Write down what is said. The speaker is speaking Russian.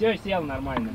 Все, сел нормально.